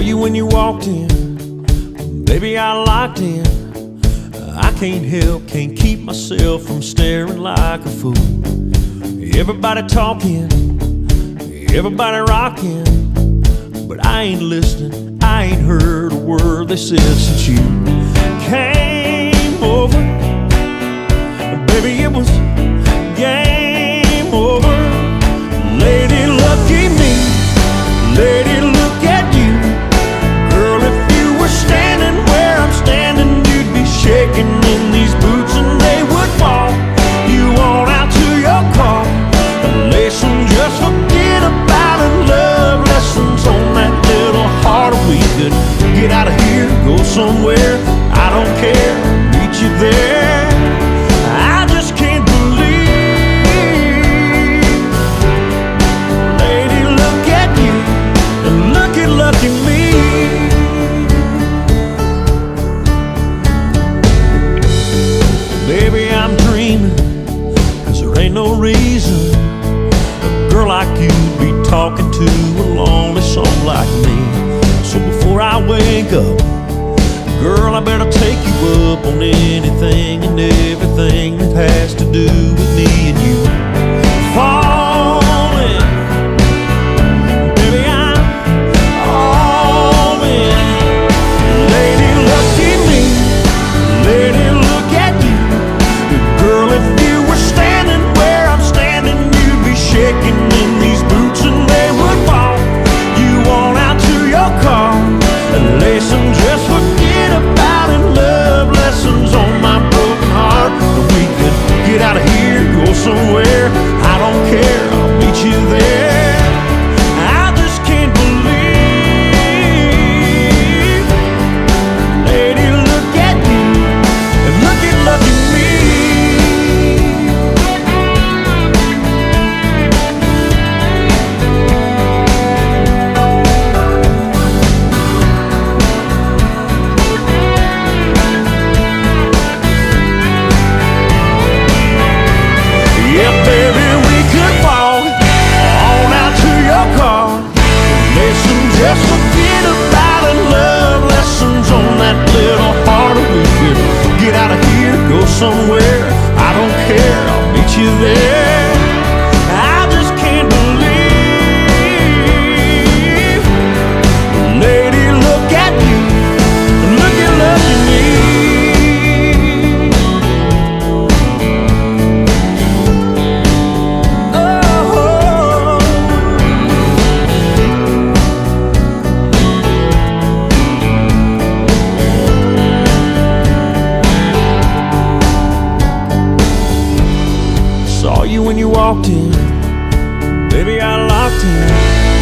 walked in, baby, I locked in. I can't help, can't keep myself from staring like a fool. Everybody talking, everybody rocking, but I ain't listening. I ain't heard a word they said since you came shaking in these boots and they would fall. You on out to your car. And listen, just forget about it. Love lessons on that little heart. We could get out of here, go somewhere. I don't care. Meet you there. Reason a girl like you'd be talking to a lonely soul like me. So before I wake up, girl, I better take you up on anything and everything that has to do with Saw you when you walked in. Baby, I locked in.